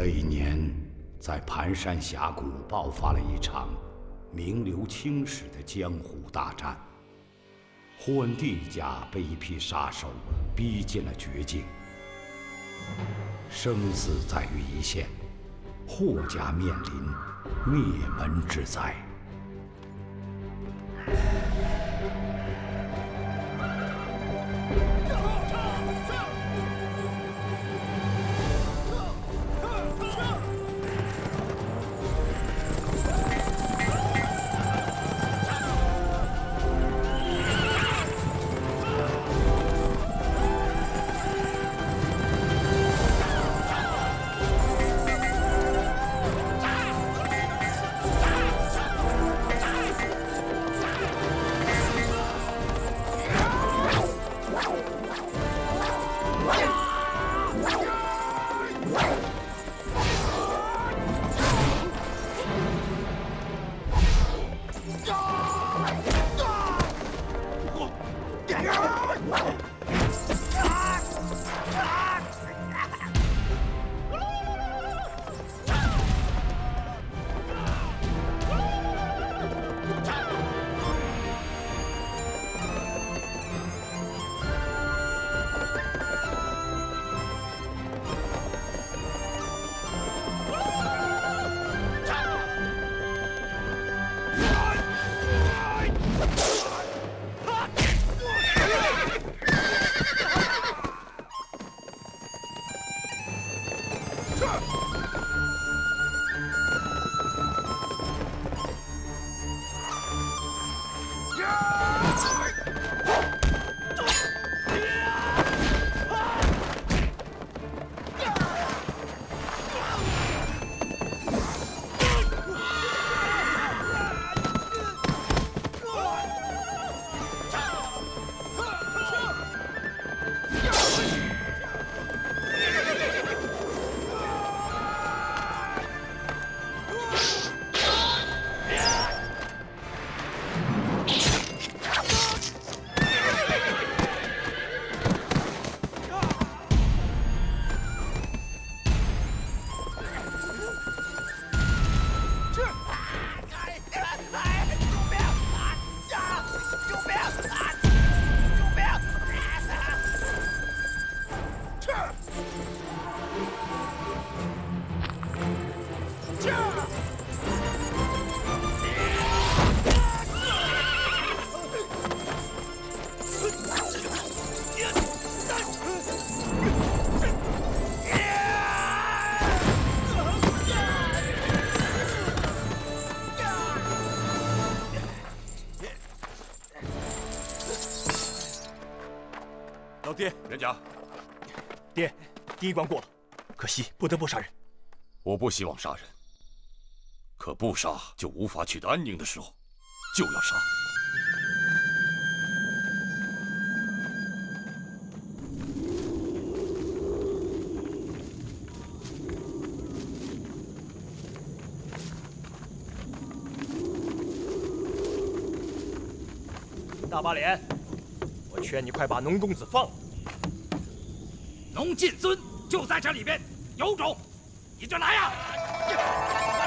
那一年，在盘山峡谷爆发了一场名留青史的江湖大战。霍恩第家被一批杀手逼进了绝境，生死在于一线，霍家面临灭门之灾。家，爹，第一关过了，可惜不得不杀人。我不希望杀人，可不杀就无法取得安宁的时候，就要杀。大八脸，我劝你快把农公子放了。龙进尊就在这里边，有种你就来呀！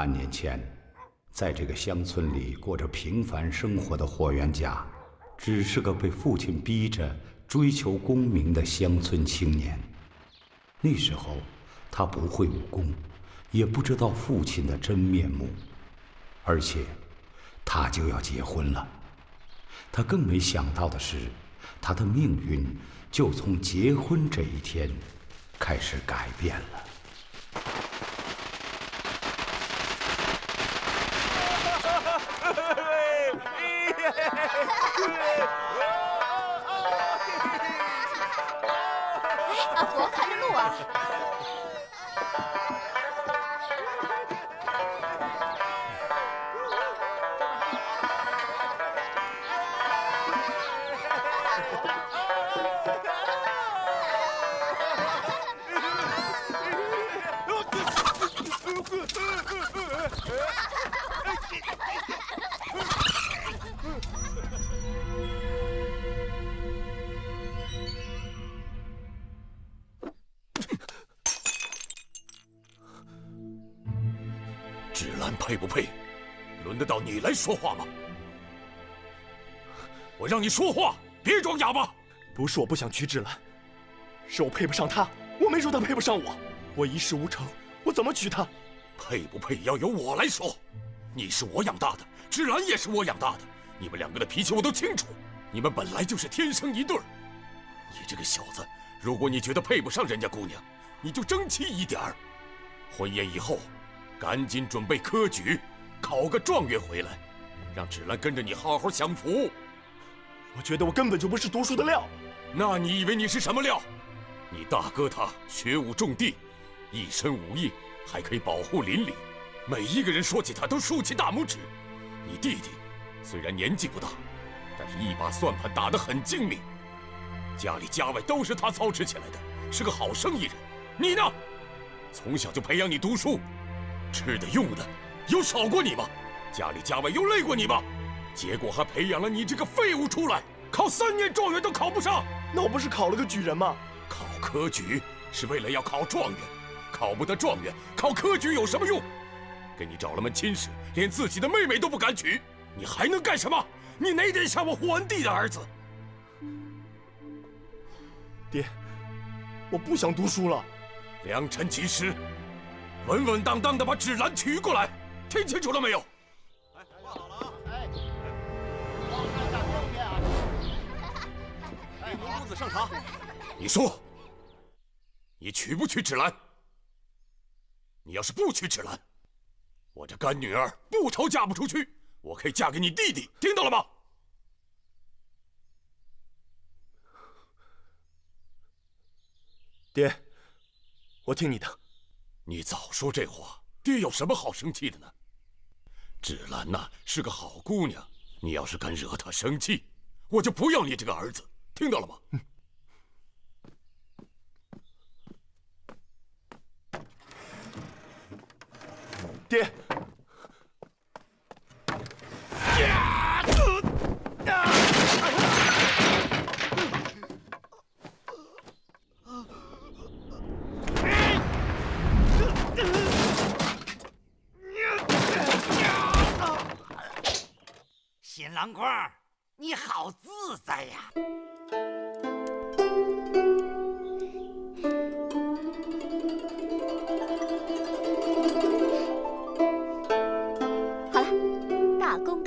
半年前，在这个乡村里过着平凡生活的霍元甲，只是个被父亲逼着追求功名的乡村青年。那时候，他不会武功，也不知道父亲的真面目，而且，他就要结婚了。他更没想到的是，他的命运就从结婚这一天开始改变了。说话，别装哑巴。不是我不想娶芷兰，是我配不上她。我没说她配不上我，我一事无成，我怎么娶她？配不配要由我来说。你是我养大的，芷兰也是我养大的，你们两个的脾气我都清楚。你们本来就是天生一对儿。你这个小子，如果你觉得配不上人家姑娘，你就争气一点儿。婚宴以后。赶紧准备科举，考个状元回来，让芷兰跟着你好好享福。我觉得我根本就不是读书的料。那你以为你是什么料？你大哥他学武种地，一身武艺，还可以保护邻里，每一个人说起他都竖起大拇指。你弟弟虽然年纪不大，但是一把算盘打得很精明，家里家外都是他操持起来的，是个好生意人。你呢？从小就培养你读书。吃的用的，有少过你吗？家里家外有累过你吗？结果还培养了你这个废物出来，考三年状元都考不上。那我不是考了个举人吗？考科举是为了要考状元，考不得状元，考科举有什么用？给你找了门亲事，连自己的妹妹都不敢娶，你还能干什么？你哪点像我胡文帝的儿子？爹，我不想读书了。良辰吉时。稳稳当当的把芷兰娶过来，听清楚了没有？上茶。你说，你娶不娶芷兰？你要是不娶芷兰，我这干女儿不愁嫁不出去，我可以嫁给你弟弟，听到了吗？爹，我听你的。你早说这话，爹有什么好生气的呢？芷兰呐是个好姑娘，你要是敢惹她生气，我就不要你这个儿子，听到了吗？爹。新郎官，你好自在呀！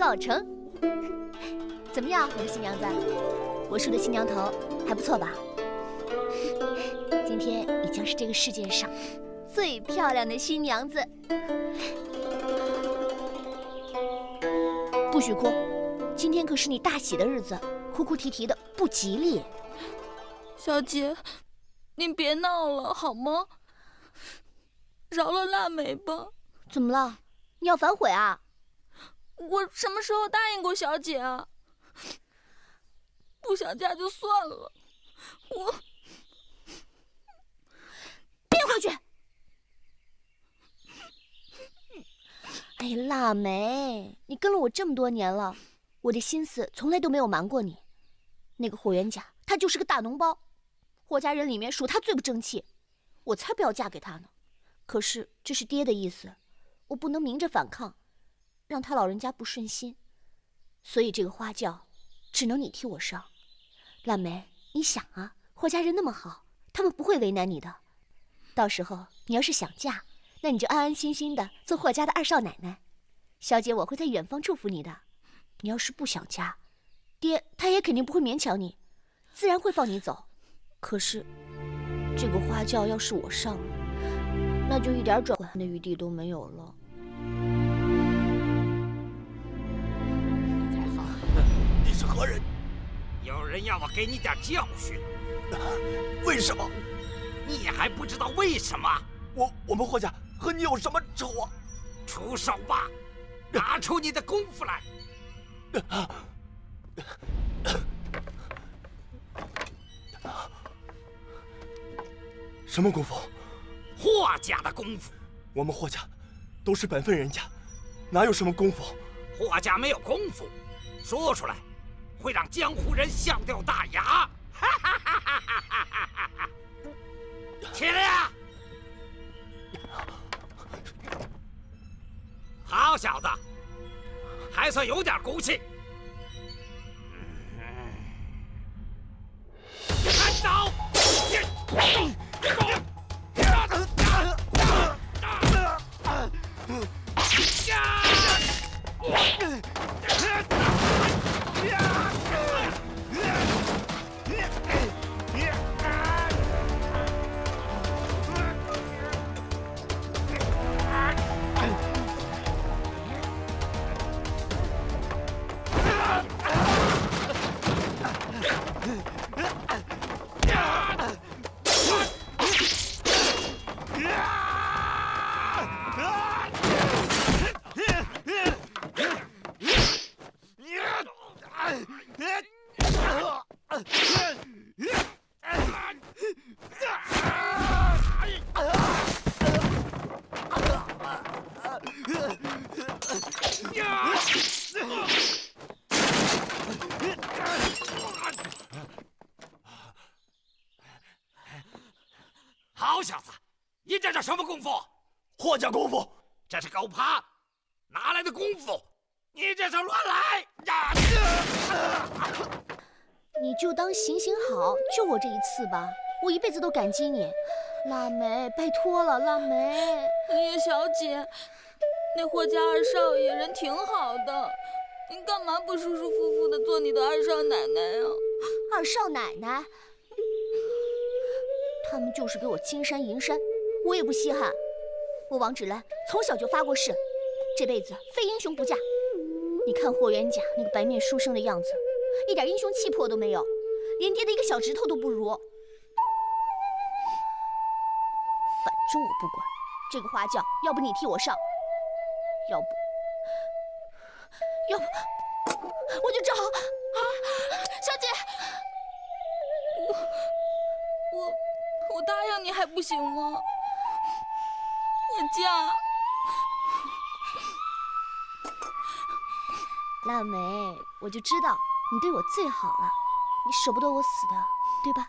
告成。怎么样，我的新娘子？我梳的新娘头还不错吧？今天你将是这个世界上最漂亮的新娘子。不许哭，今天可是你大喜的日子，哭哭啼啼的不吉利。小姐，您别闹了好吗？饶了腊梅吧。怎么了？你要反悔啊？我什么时候答应过小姐啊？不想嫁就算了，我变回去。哎呀，腊梅，你跟了我这么多年了，我的心思从来都没有瞒过你。那个霍元甲，他就是个大脓包，霍家人里面数他最不争气，我才不要嫁给他呢。可是这是爹的意思，我不能明着反抗，让他老人家不顺心。所以这个花轿，只能你替我上。腊梅，你想啊，霍家人那么好，他们不会为难你的。到时候你要是想嫁，那你就安安心心的做霍家的二少奶奶。小姐，我会在远方祝福你的。你要是不想嫁，爹他也肯定不会勉强你，自然会放你走。可是，这个花轿要是我上了，那就一点转换的余地都没有了。人要我给你点教训。为什么？你还不知道为什么？我我们霍家和你有什么仇啊？出手吧，拿出你的功夫来。什么功夫？霍家的功夫。我们霍家都是本分人家，哪有什么功夫？霍家没有功夫，说出来会让江湖人笑掉大牙。起来呀！好小子，还算有点骨气。看招！好么功夫？霍家功夫。这是狗爬，哪来的功夫？你这是乱来！呀！你就当行行好，救我这一次吧，我一辈子都感激你。腊梅，拜托了，腊梅。叶，小姐，那霍家二少爷人挺好的，您干嘛不舒舒服服的做你的二少奶奶呀？二少奶奶，他们就是给我金山银山，我也不稀罕。我王芷兰从小就发过誓，这辈子非英雄不嫁。你看霍元甲那个白面书生的样子，一点英雄气魄都没有，连爹的一个小指头都不如。反正我不管，这个花轿要不你替我上，要不，要不我就只好啊，小姐，我我我答应你还不行吗？我家腊梅，我就知道你对我最好了，你舍不得我死的，对吧？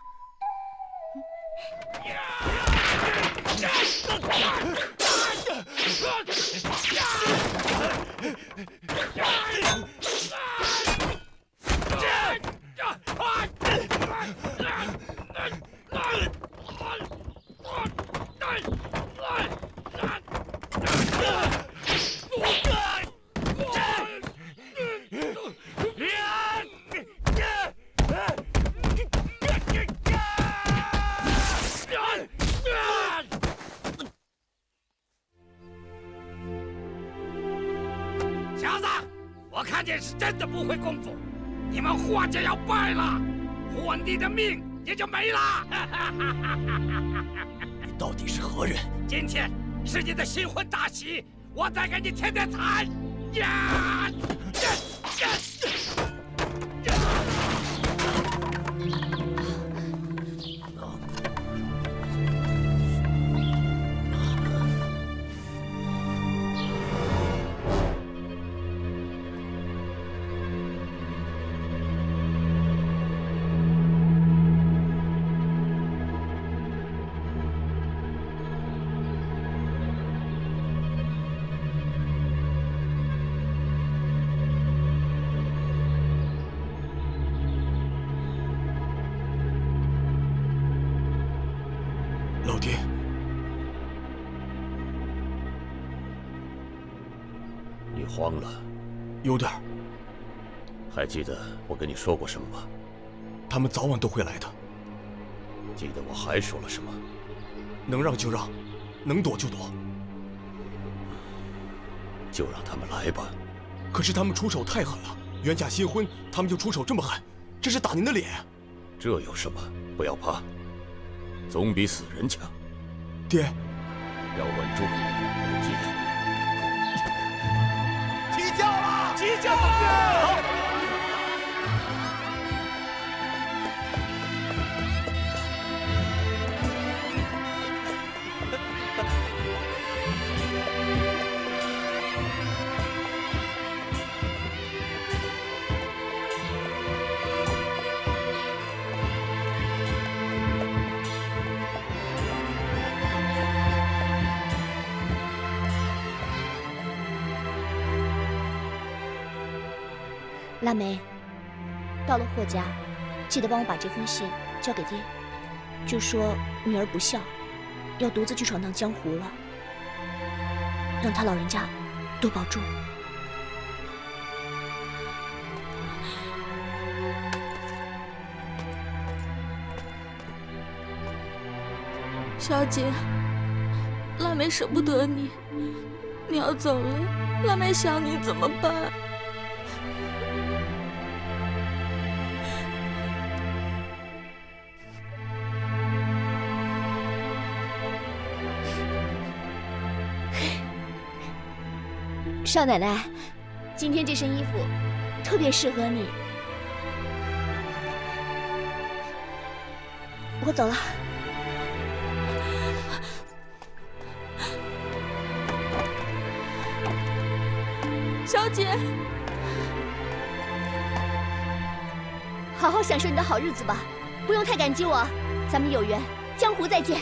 霍文帝的命也就没了。你到底是何人？今天是你的新婚大喜，我再给你添点彩。呀！有点。还记得我跟你说过什么吗？他们早晚都会来的，记得我还说了什么？能让就让，能躲就躲。就让他们来吧。可是他们出手太狠了，冤家新婚，他们就出手这么狠，这是打您的脸啊！这有什么？不要怕，总比死人强。爹，要稳住，记住。轿了！起轿腊梅，到了霍家，记得帮我把这封信交给爹，就说女儿不孝，要独自去闯荡江湖了，让他老人家多保重。小姐，腊梅舍不得你，你要走了，腊梅想你怎么办？少奶奶，今天这身衣服特别适合你。我走了。小姐，好好享受你的好日子吧，不用太感激我。咱们有缘，江湖再见。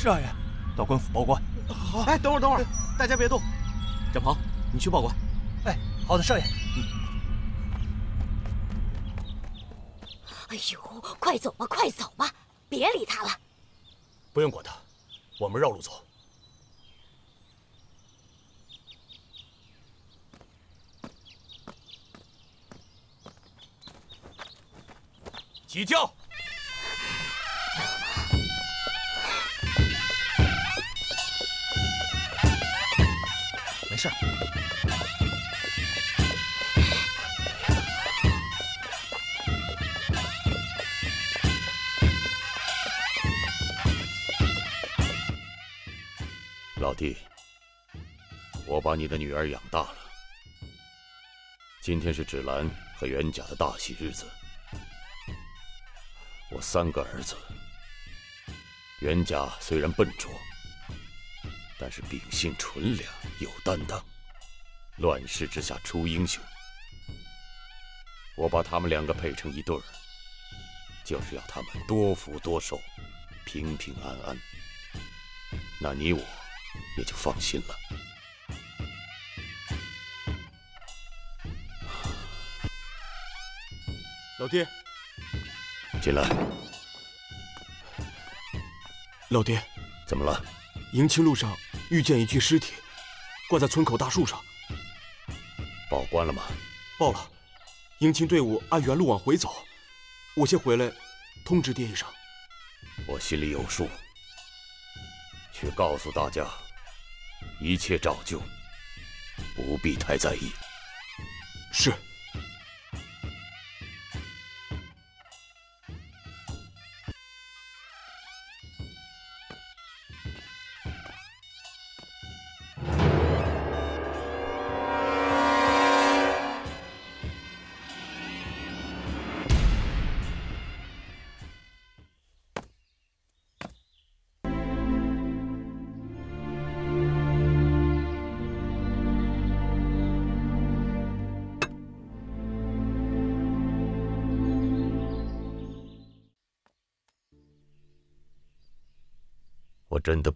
是二爷。到官府报官。好。哎，等会儿，等会儿，大家别动。展鹏，你去报官。哎，好的，少爷。嗯。哎呦，快走吧，快走吧，别理他了。不用管他，我们绕路走。起轿。没事。老弟，我把你的女儿养大了。今天是芷兰和袁甲的大喜日子。我三个儿子，袁甲虽然笨拙，但是秉性纯良，有担当，乱世之下出英雄。我把他们两个配成一对儿，就是要他们多福多寿，平平安安。那你我也就放心了。老爹。进来，老爹，怎么了？迎亲路上遇见一具尸体，挂在村口大树上。报官了吗？报了，迎亲队伍按原路往回走，我先回来通知爹一声。我心里有数，去告诉大家，一切照旧，不必太在意。是。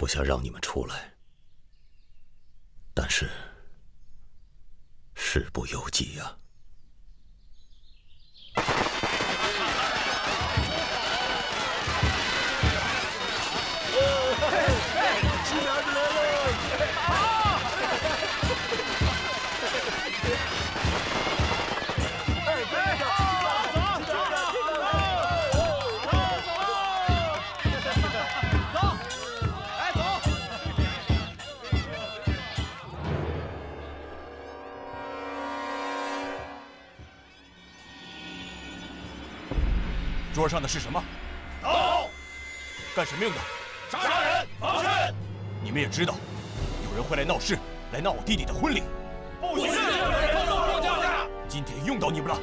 不想让你们出来，但是事不由己呀。的是什么？刀。干什么用的？杀人防身。你们也知道，有人会来闹事，来闹我弟弟的婚礼。不许有人放纵叫价。今天用到你们了。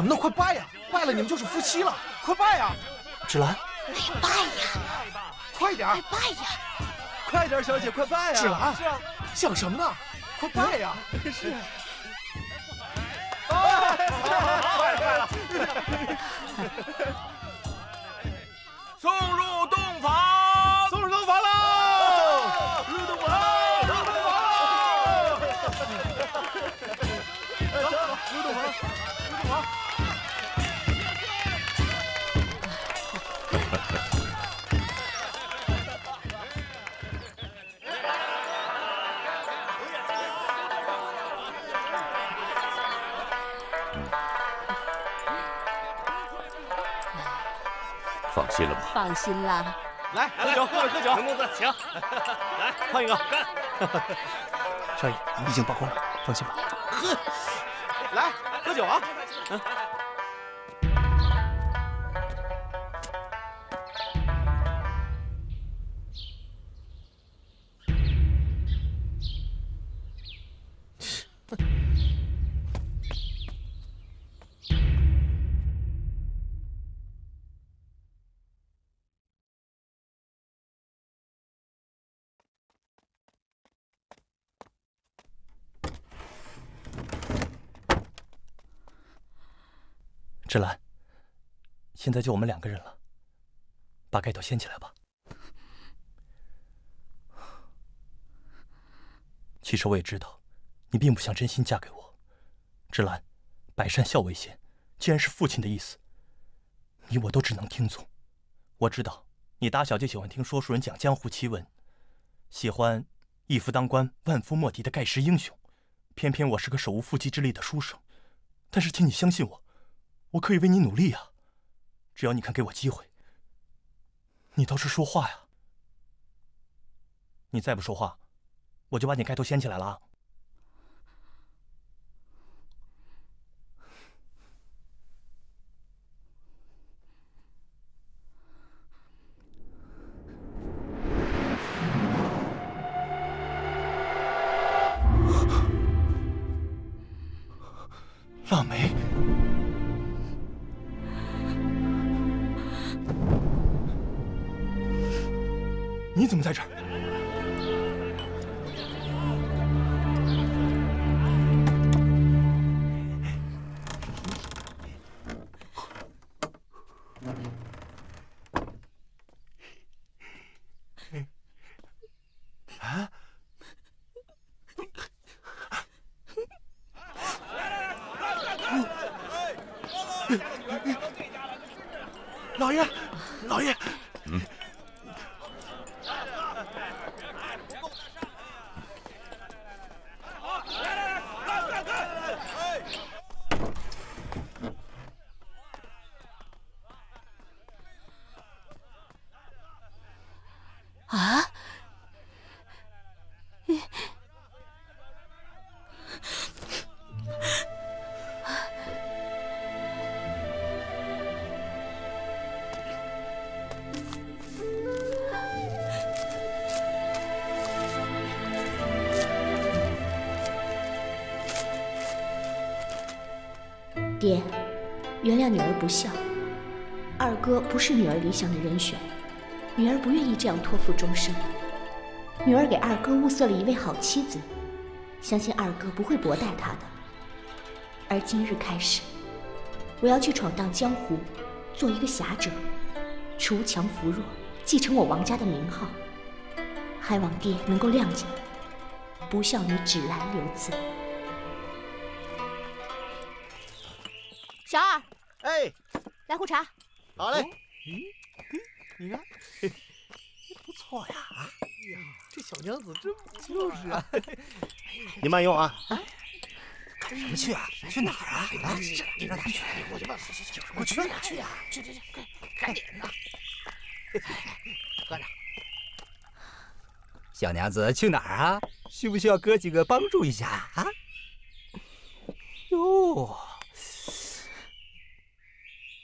什么呢？快拜呀！拜了你们就是夫妻了，快拜呀！芷兰，快，拜呀，快点快拜呀！快点，小姐，快拜呀！芷兰，是啊，想什么呢？快拜呀！是。放心啦。来，喝酒，各位喝酒。陈公子，请。来，换一个，干。少爷，已经曝光了，放心吧。喝，来，喝酒啊！嗯。芷兰，现在就我们两个人了，把盖头掀起来吧。其实我也知道，你并不想真心嫁给我。芷兰，百善孝为先，既然是父亲的意思，你我都只能听从。我知道你打小就喜欢听说书人讲江湖奇闻，喜欢一夫当关，万夫莫敌的盖世英雄。偏偏我是个手无缚鸡之力的书生，但是请你相信我。我可以为你努力啊，只要你肯给我机会。你倒是说话呀！你再不说话，我就把你盖头掀起来了。啊啊！女儿不孝。二哥不是女儿理想的人选，女儿不愿意这样托付终生。女儿给二哥物色了一位好妻子，相信二哥不会薄待她的。而今日开始，我要去闯荡江湖，做一个侠者，锄强扶弱，继承我王家的名号。还望爹能够谅解，不孝女芷兰留字。小二，哎，来壶茶。好嘞。嗯，你看，不错呀！啊，呀，这小娘子真不错。就是啊。你慢用啊。干什么去啊？去哪儿啊？啊，这让他去，我去问，我去哪去呀？去去去，快赶紧的。喝着。小娘子去哪儿啊？需不需要哥几个帮助一下啊？哟。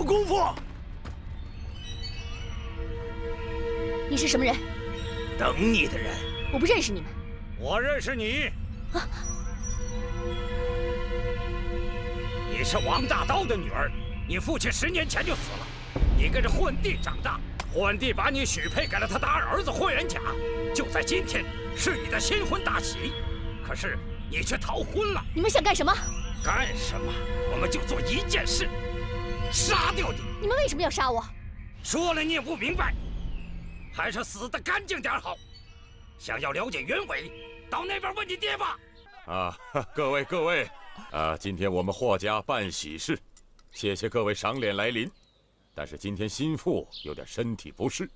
呀！哎呀！哎呀！哎呀！哎呦！小娘子，哎呀！功夫。你是什么人？等你的人。我不认识你们。我认识你。啊！你是王大刀的女儿，你父亲十年前就死了，你跟着霍恩帝长大，霍恩帝把你许配给了他的二儿子霍元甲，就在今天是你的新婚大喜，可是你却逃婚了。你们想干什么？干什么？我们就做一件事，杀掉你。你们为什么要杀我？说了你也不明白，还是死得干净点好。想要了解原委，到那边问你爹吧。啊，各位各位。啊，今天我们霍家办喜事，谢谢各位赏脸来临。但是今天心腹有点身体不适，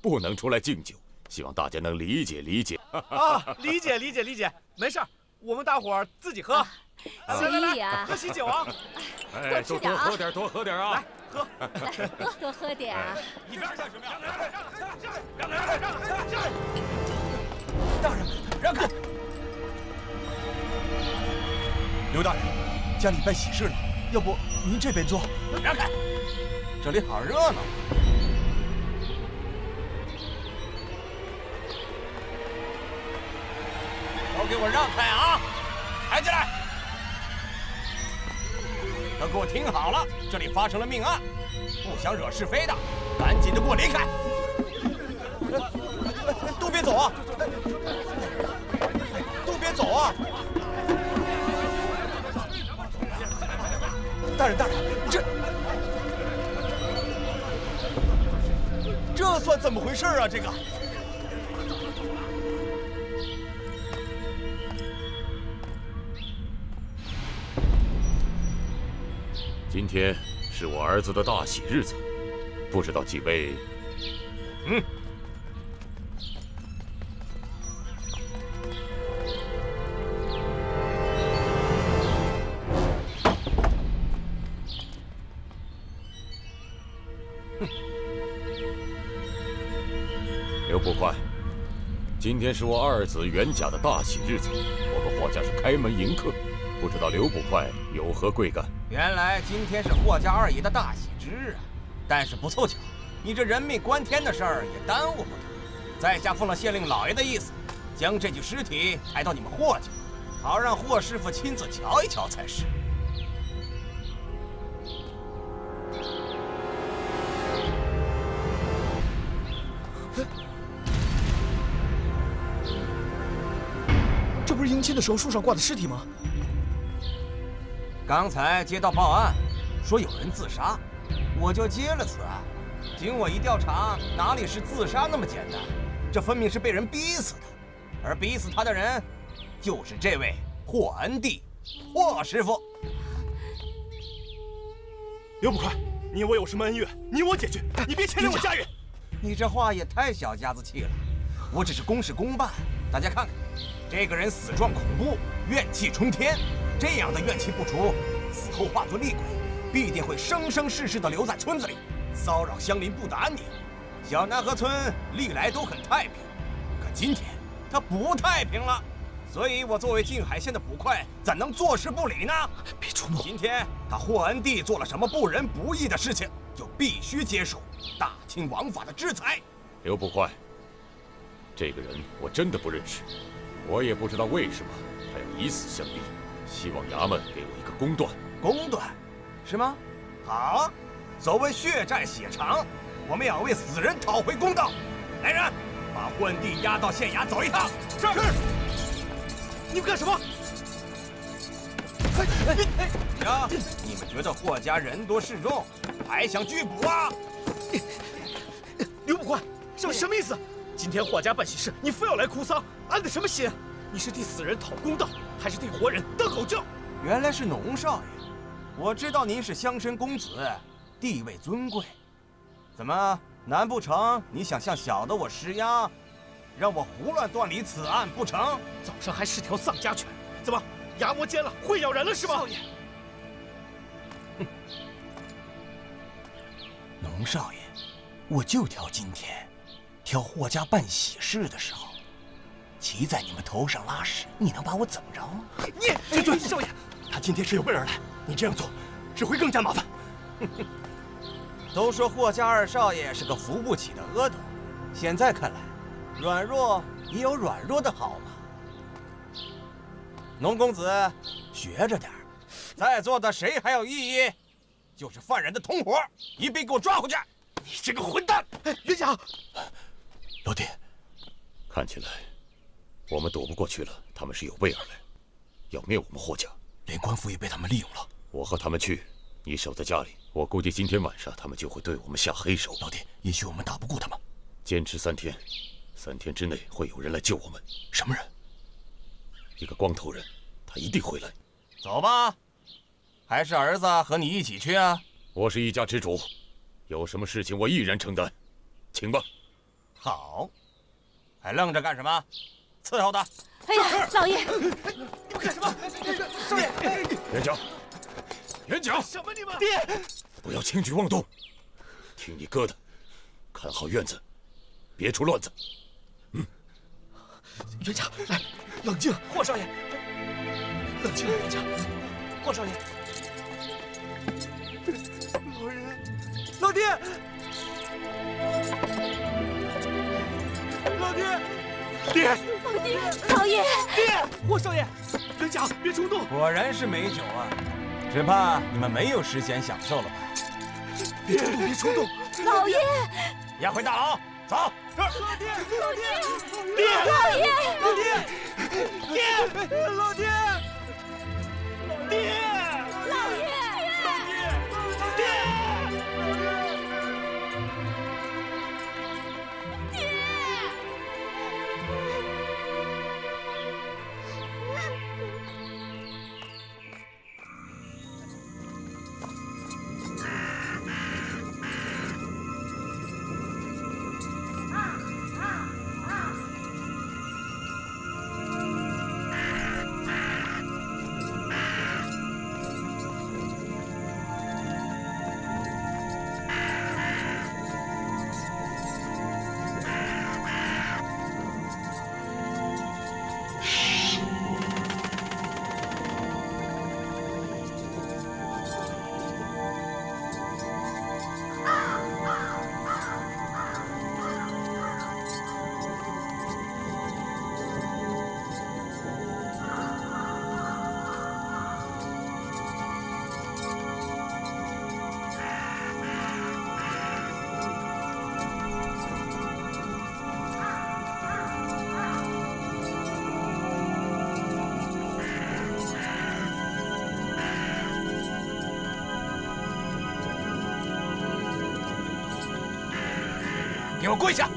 不能出来敬酒，希望大家能理解理解。啊，理解理解理解，没事我们大伙儿自己喝。随意啊，喝喜酒啊！哎，多多喝点，多喝点啊！来喝，来多喝点。一边干什么呀？让开，让开，让开，让开，让开！大人，让开！刘大人，家里办喜事呢，要不您这边坐？让开，这里好热闹。都给我让开啊！抬起来！都给我听好了，这里发生了命案，不想惹是非的，赶紧的给我离开！都别走啊！都别走啊！大人，大人，这这算怎么回事啊？这个，今天是我儿子的大喜日子，不知道几位，嗯。今天是我二子袁甲的大喜日子，我们霍家是开门迎客，不知道刘捕快有何贵干？原来今天是霍家二爷的大喜之日啊！但是不凑巧，你这人命关天的事儿也耽误不得。在下奉了县令老爷的意思，将这具尸体抬到你们霍家，好让霍师傅亲自瞧一瞧才是。这不是迎亲的时候树上挂的尸体吗？刚才接到报案，说有人自杀，我就接了此案。经我一调查，哪里是自杀那么简单？这分明是被人逼死的，而逼死他的人，就是这位霍恩帝，霍师傅。刘捕快，你我有什么恩怨，你我解决，你别牵连我家人。你这话也太小家子气了。我只是公事公办，大家看看。这个人死状恐怖，怨气冲天，这样的怨气不除，死后化作厉鬼，必定会生生世世的留在村子里，骚扰乡邻，不得安宁。小南河村历来都很太平，可今天他不太平了，所以我作为静海县的捕快，怎能坐视不理呢？别冲动！今天他霍恩帝做了什么不仁不义的事情，就必须接受大清王法的制裁。刘捕快，这个人我真的不认识。我也不知道为什么他要以死相逼，希望衙门给我一个公断。公断，是吗？好，所谓血债血偿，我们要为死人讨回公道。来人，把霍恩帝押到县衙走一趟。是。你们干什么？呀，你们觉得霍家人多势众，还想拒捕啊？刘捕快，什什么意思？今天霍家办喜事，你非要来哭丧，安的什么心？你是替死人讨公道，还是替活人当狗叫？原来是农少爷，我知道您是乡绅公子，地位尊贵。怎么，难不成你想向小的我施压，让我胡乱断理此案不成？早上还是条丧家犬，怎么牙磨尖了，会咬人了是吗？少爷，哼，农少爷，我就挑今天。挑霍家办喜事的时候，骑在你们头上拉屎，你能把我怎么着？你这尊少爷，他今天是有备而来，你这样做只会更加麻烦。都说霍家二少爷是个扶不起的阿斗，现在看来，软弱也有软弱的好嘛。农公子，学着点在座的谁还有异议？就是犯人的同伙，一并给我抓回去！你这个混蛋！元甲，老弟，看起来我们躲不过去了。他们是有备而来，要灭我们霍家。连官府也被他们利用了。我和他们去，你守在家里。我估计今天晚上他们就会对我们下黑手。老爹，也许我们打不过他们。坚持三天，三天之内会有人来救我们。什么人？一个光头人，他一定会来。走吧。还是儿子和你一起去啊！我是一家之主，有什么事情我一人承担，请吧。好，还愣着干什么？伺候他。哎呀，老爷，你们干什么？少爷，元甲，元甲，什么你们？爹，不要轻举妄动，听你哥的，看好院子，别出乱子。嗯。元甲，来，冷静，霍少爷，冷静，元甲，霍少爷。老人，老爹，老爹，爹，老爹，老爷，爹，霍少爷，元甲，别冲动。果然是美酒啊，只怕你们没有时间享受了吧？别别冲动，老爷，押回大牢，走。这儿，老爹，老爹，爹，老爷，老爹，爹，老，爹。给我跪下！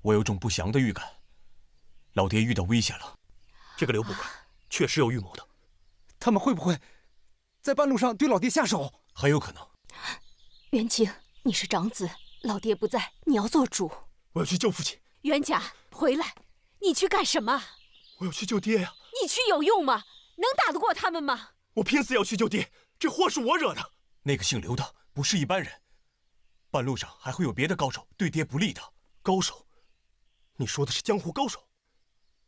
我有种不祥的预感，老爹遇到危险了。这个刘捕快确实有预谋的。他们会不会在半路上对老爹下手？很有可能。袁清，你是长子，老爹不在，你要做主。我要去救父亲。袁甲，回来！你去干什么？我要去救爹呀！你去有用吗？能打得过他们吗？我拼死要去救爹，这祸是我惹的。那个姓刘的不是一般人，半路上还会有别的高手对爹不利的。高手？你说的是江湖高手？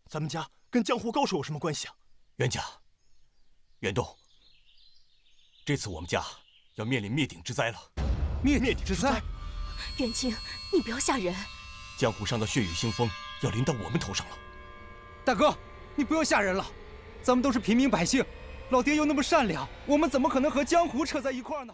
咱们家跟江湖高手有什么关系啊？袁家，袁栋，这次我们家要面临灭顶之灾了。灭灭顶之灾？元清，你不要吓人。江湖上的血雨腥风要临到我们头上了。大哥，你不要吓人了。咱们都是平民百姓，老爹又那么善良，我们怎么可能和江湖扯在一块儿呢？